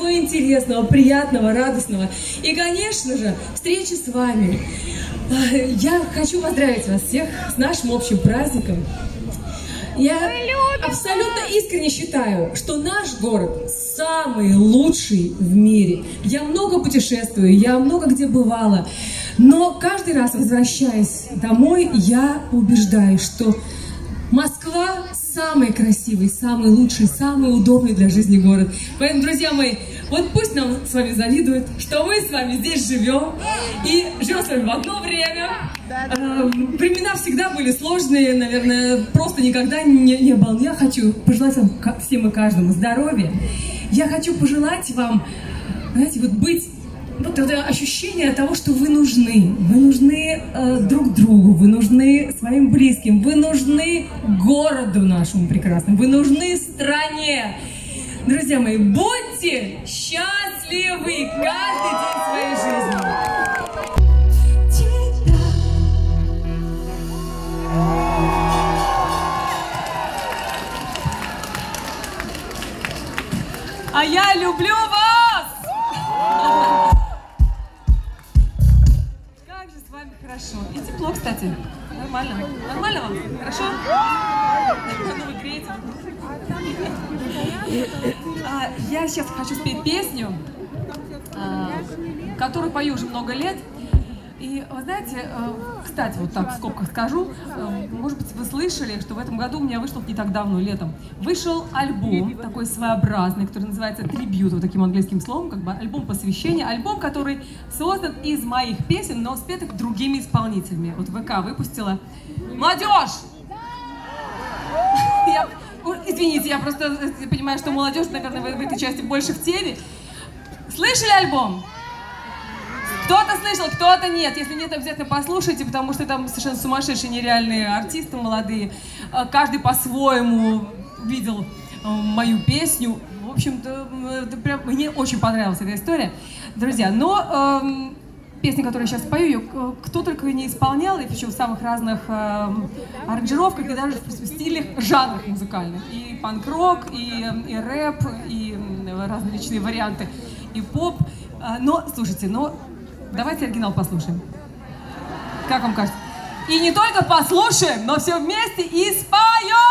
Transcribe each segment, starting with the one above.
всего интересного, приятного, радостного. И, конечно же, встречи с вами. Я хочу поздравить вас всех с нашим общим праздником. Я абсолютно искренне считаю, что наш город самый лучший в мире. Я много путешествую, я много где бывала. Но каждый раз, возвращаясь домой, я убеждаюсь, что Москва самый красивый, самый лучший, самый удобный для жизни город. Поэтому, друзья мои, вот пусть нам с вами завидуют, что мы с вами здесь живем и живем с вами в одно время. Э, времена всегда были сложные, наверное, просто никогда не, не было. Я хочу пожелать вам всем и каждому здоровья. Я хочу пожелать вам, знаете, вот быть вот это ощущение того, что вы нужны. Вы нужны э, друг другу, вы нужны своим близким, вы нужны городу нашему прекрасному, вы нужны стране. Друзья мои, будьте счастливы каждый день своей жизни. А я люблю вас! Хорошо. И тепло, кстати. Нормально. Нормально вам? Хорошо? Ну, вы греете. А, я сейчас хочу спеть песню, а, которую пою уже много лет. И вы знаете, э, кстати, вот так в скобках скажу, э, может быть, вы слышали, что в этом году у меня вышел не так давно, летом, вышел альбом такой своеобразный, который называется «Трибьют», вот таким английским словом, как бы альбом посвящения, альбом, который создан из моих песен, но спетых другими исполнителями. Вот ВК выпустила. Молодежь! Я, извините, я просто э, понимаю, что молодежь, наверное, в этой части больше в теме. Слышали альбом? Кто-то слышал, кто-то нет. Если нет, обязательно послушайте, потому что там совершенно сумасшедшие, нереальные артисты молодые. Э, каждый по-своему видел э, мою песню. В общем-то, прям, мне очень понравилась эта история, друзья. Но эм, песни, которые я сейчас пою, ее э, кто только не исполнял, и причем в самых разных э, аранжировках, и даже в стилях, жанрах музыкальных. И панк-рок, и, и рэп, и разные личные варианты, и поп. Но, слушайте, но Давайте оригинал послушаем. Как вам кажется? И не только послушаем, но все вместе и споем!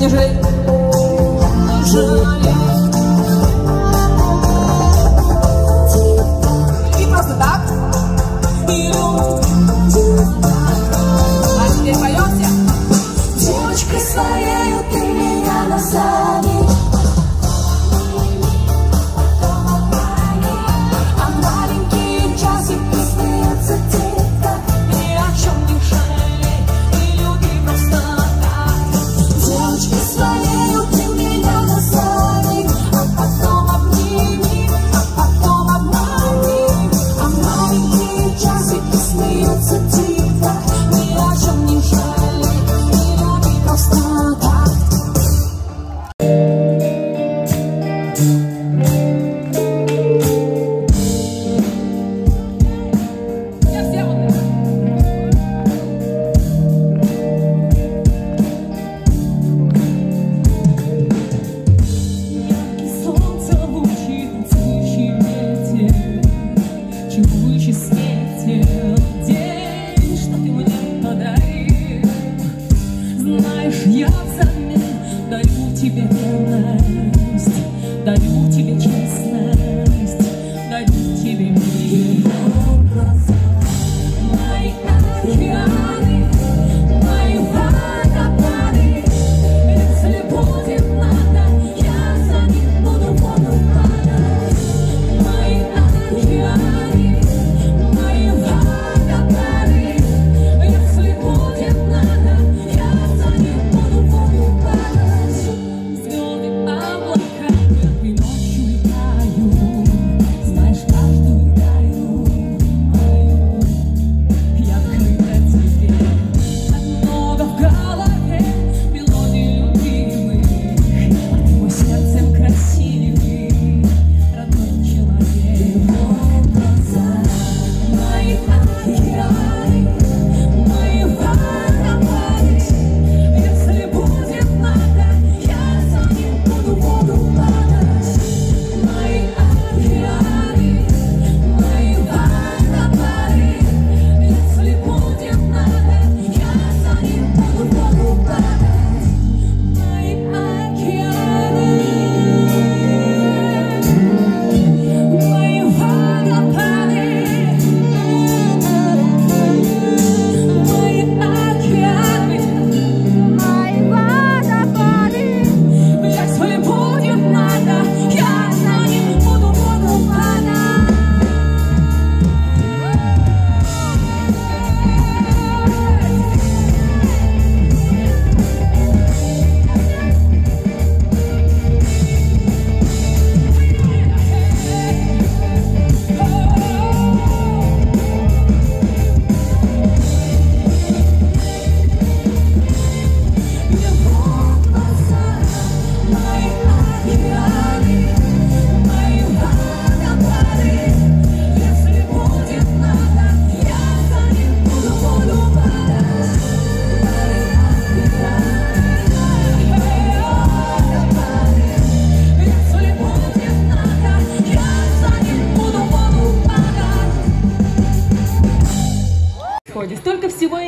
jeżeli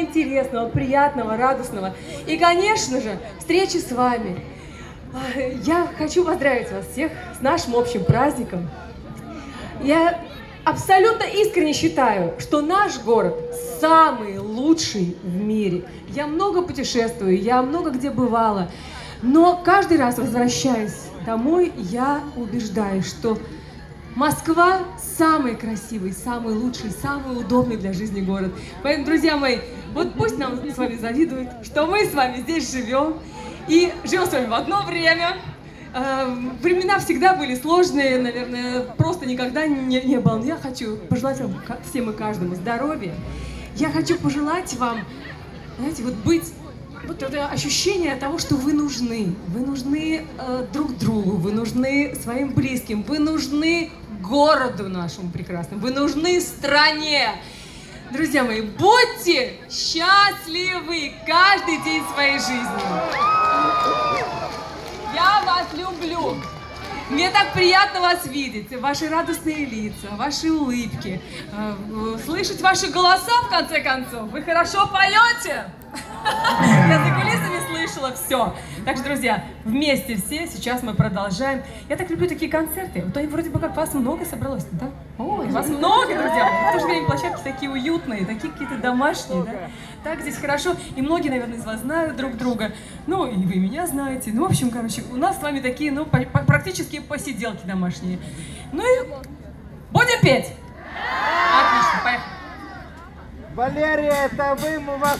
интересного, приятного, радостного. И, конечно же, встречи с вами. Я хочу поздравить вас всех с нашим общим праздником. Я абсолютно искренне считаю, что наш город самый лучший в мире. Я много путешествую, я много где бывала, но каждый раз, возвращаясь домой, я убеждаюсь, что Москва самый красивый, самый лучший, самый удобный для жизни город. Поэтому, друзья мои, вот пусть нам с вами завидуют, что мы с вами здесь живем и живем с вами в одно время. Э, времена всегда были сложные, наверное, просто никогда не, не было. Но я хочу пожелать вам всем и каждому здоровья. Я хочу пожелать вам, знаете, вот быть вот это ощущение того, что вы нужны. Вы нужны э, друг другу, вы нужны своим близким, вы нужны городу нашему прекрасному, вы нужны стране. Друзья мои, будьте счастливы каждый день своей жизни. Я вас люблю. Мне так приятно вас видеть, ваши радостные лица, ваши улыбки, э, слышать ваши голоса в конце концов. Вы хорошо поете? Я за кулисами слышу. слышала все. Так что, друзья, вместе все, сейчас мы продолжаем. Я так люблю такие концерты. Вот они вроде бы как вас много собралось, да? Ой, вас много, друзья. В то же время площадки такие уютные, такие какие-то домашние, да? Так здесь хорошо. И многие, наверное, из вас знают друг друга. Ну, и вы меня знаете. Ну, в общем, короче, у нас с вами такие, ну, практически посиделки домашние. Ну и будем петь! Отлично, поехали. Валерия, это вы, мы вас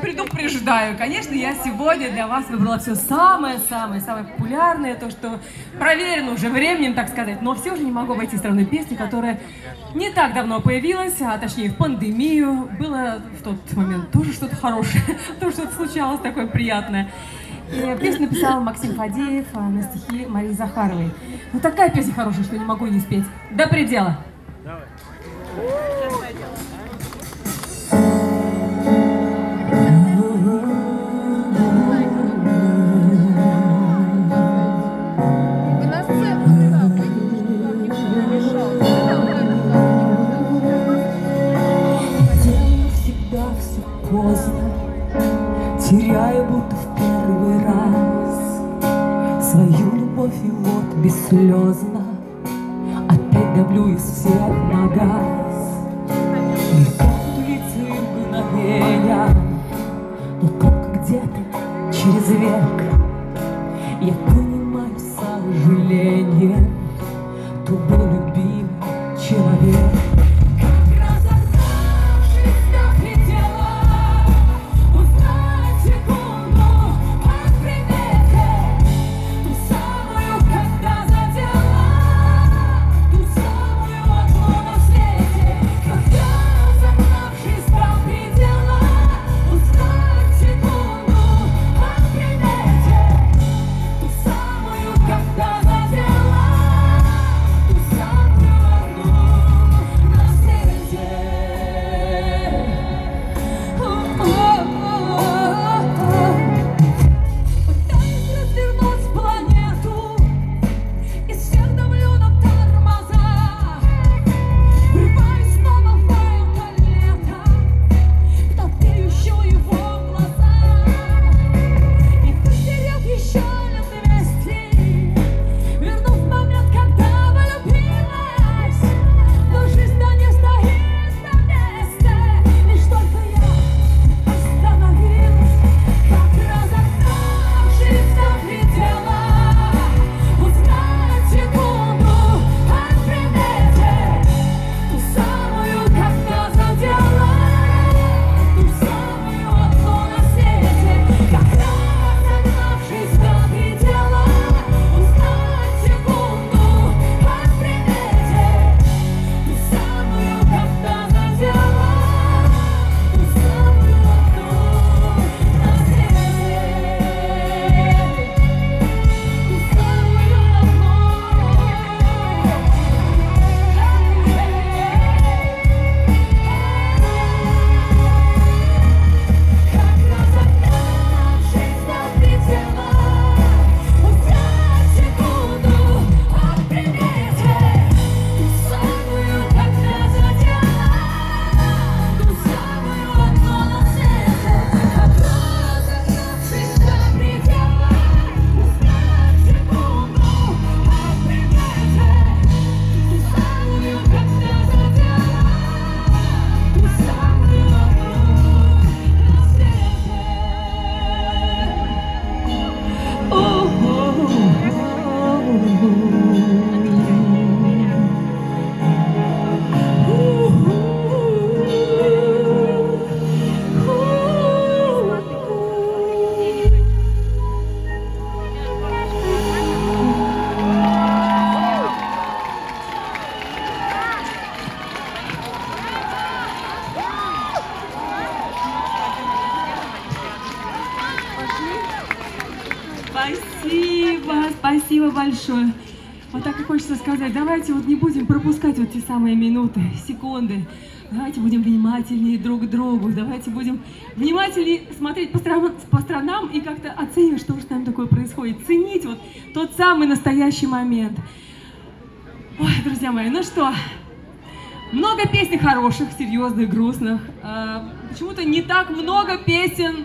предупреждаю, конечно, я сегодня для вас выбрала все самое-самое, самое популярное, то, что проверено уже временем, так сказать, но все же не могу обойти стороной песни, которая не так давно появилась, а точнее в пандемию. Было в тот момент тоже что-то хорошее, тоже что-то случалось такое приятное. И песню написал Максим Фадеев а, на стихи Марии Захаровой. Ну такая песня хорошая, что не могу не спеть. До предела. Теряю будто в первый раз Свою любовь и вот бесслезно Опять давлю из всех на газ. И будут лица мгновения Но только где-то через век Я понимаю сожаление давайте вот не будем пропускать вот те самые минуты, секунды. Давайте будем внимательнее друг к другу, давайте будем внимательнее смотреть по сторонам, по сторонам и как-то оценивать, что же там такое происходит. Ценить вот тот самый настоящий момент. Ой, друзья мои, ну что, много песен хороших, серьезных, грустных. А, Почему-то не так много песен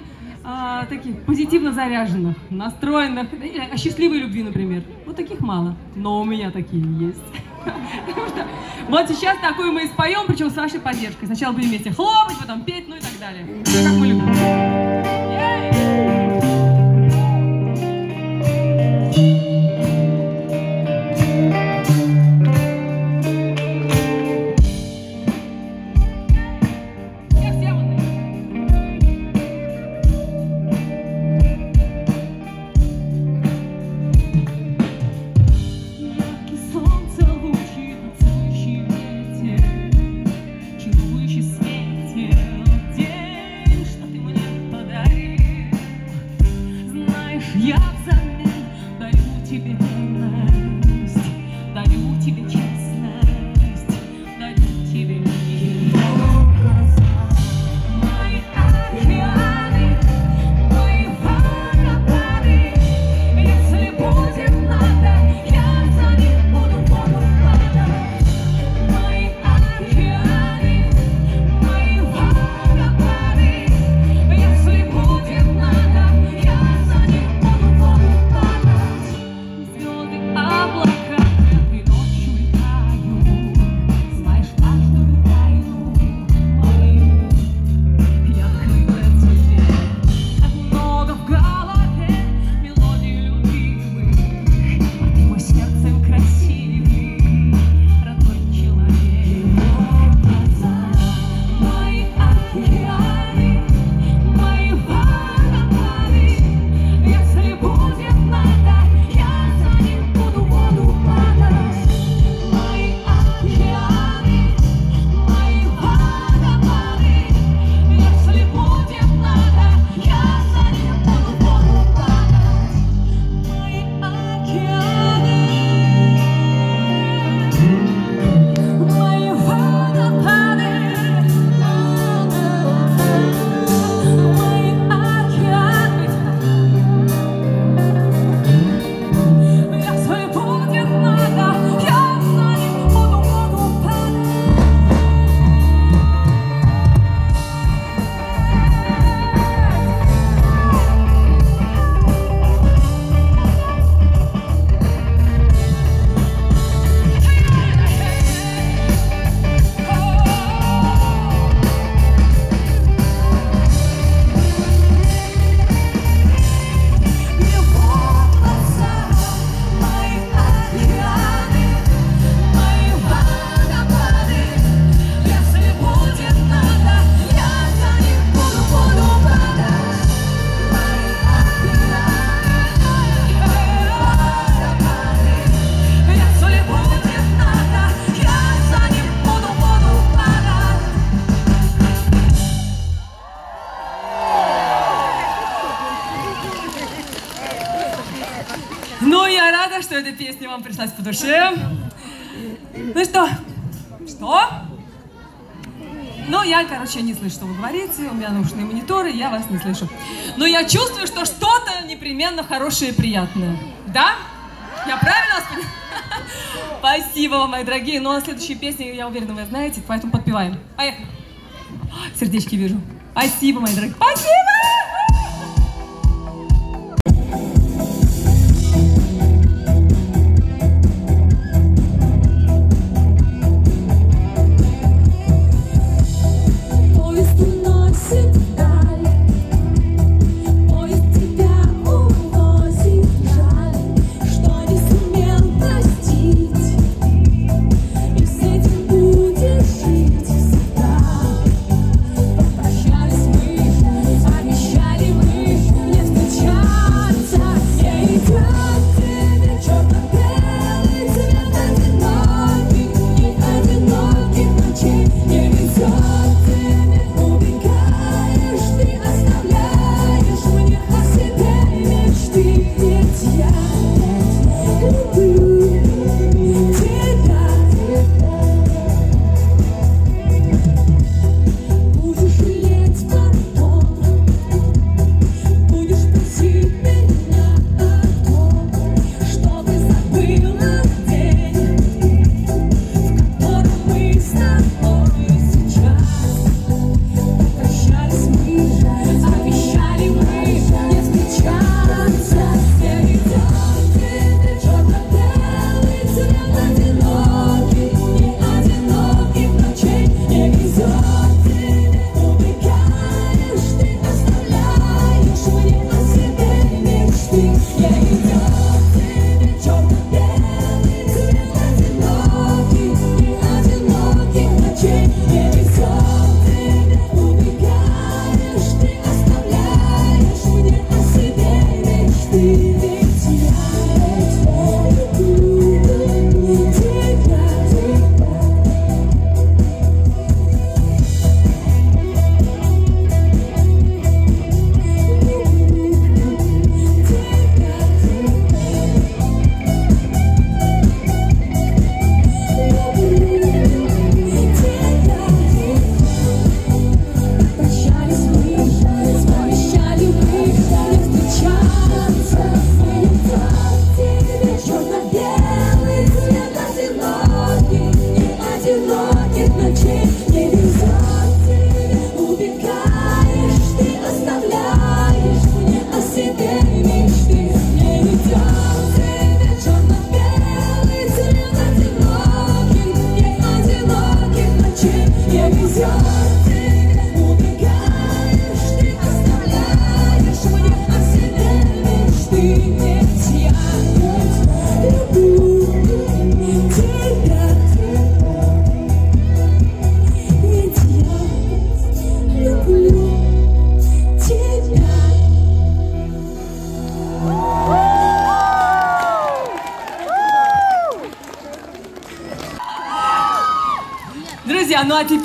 а, таких позитивно заряженных, настроенных, о счастливой любви, например. Вот таких мало, но у меня такие есть. Вот сейчас такую мы и споем, причем с вашей поддержкой. Сначала будем вместе хлопать, потом петь, ну и так далее. Как мы любим. душе. Ну что? Что? Но я, короче, не слышу, что вы говорите, у меня наушные мониторы, я вас не слышу. Но я чувствую, что что-то непременно хорошее и приятное. Да? Я правильно Спасибо вам, мои дорогие. Ну а следующие песни, я уверена, вы знаете, поэтому подпеваем. Поехали. Сердечки вижу. Спасибо, мои дорогие. Спасибо!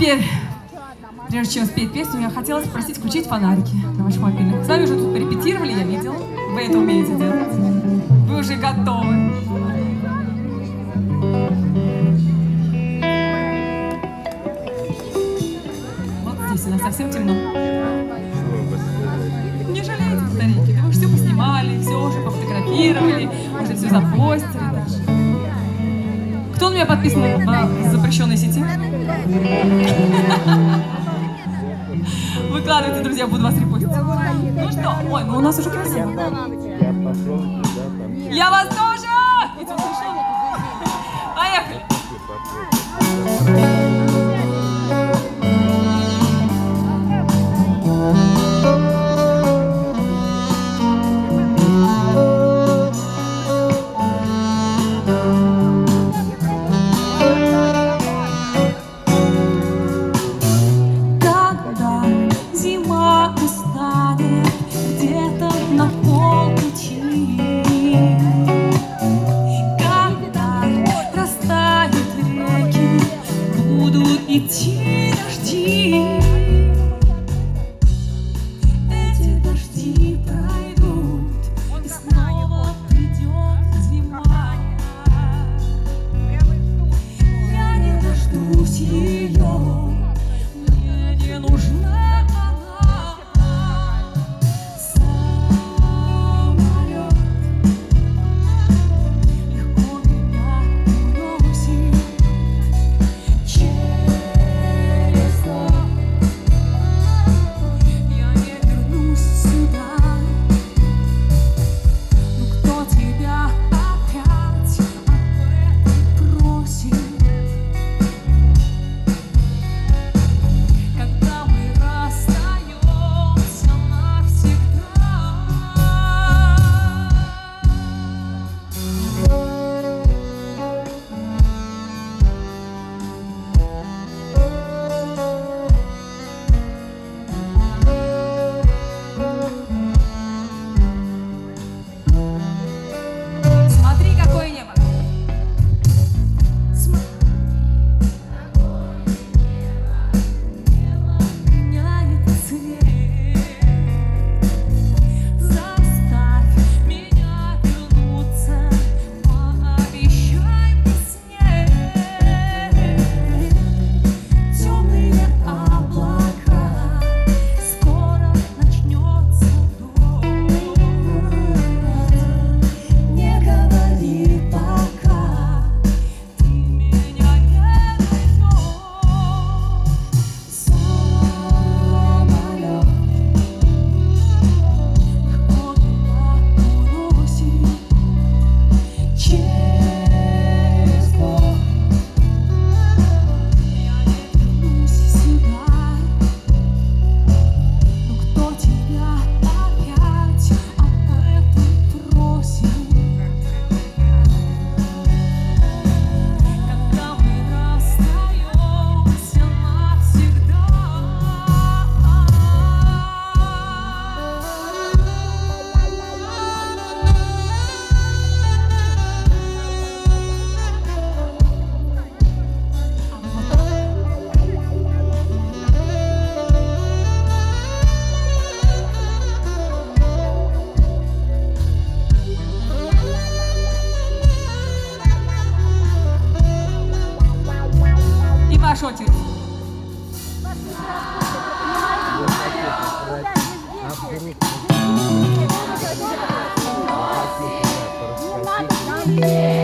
теперь, прежде чем спеть песню, я хотела спросить включить фонарики на ваших мобильных. С вами уже тут порепетировали, я видела. Вы это умеете делать. Вы уже готовы. я подписана в запрещенной сети? Выкладывайте, друзья, буду вас репостить. Ну что, ой, ну у нас уже красиво. Я вас тоже! Поехали! Música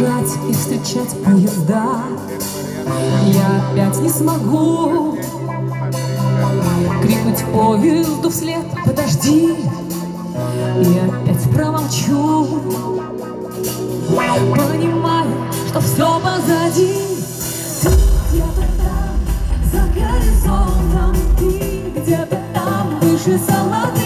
бежать и встречать поезда Я опять не смогу Крикнуть поезду вслед. «Подожди!» И опять промолчу Понимаю, что все позади. Ты где-то там, за горизонтом Ты где-то там, выше салата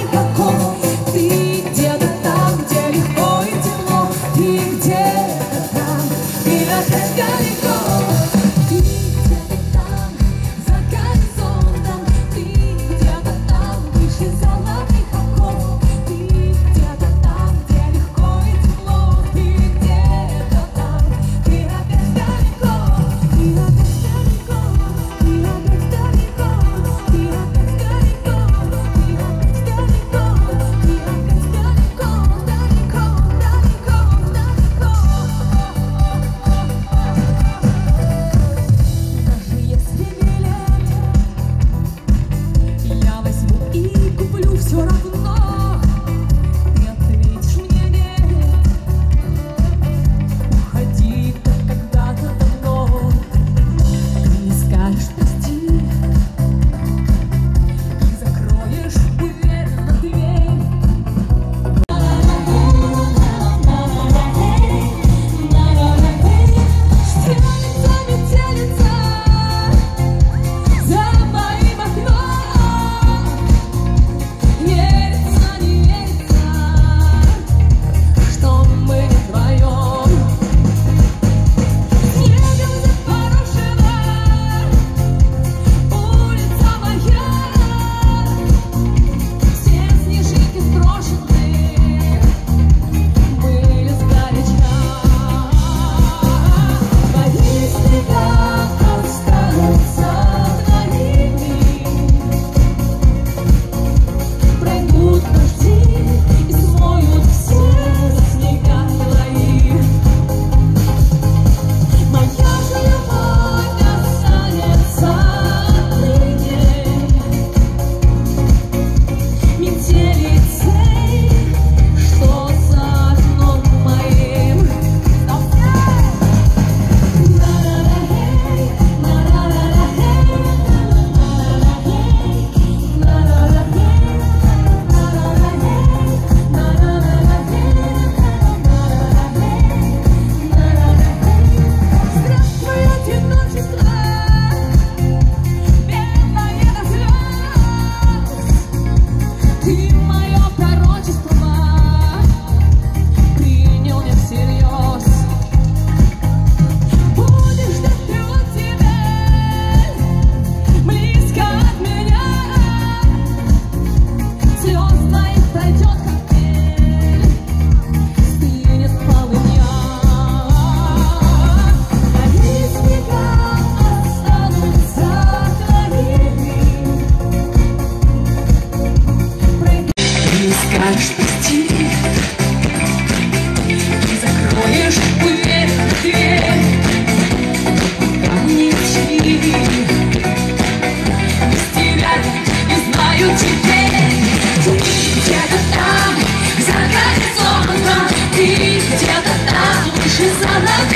날아가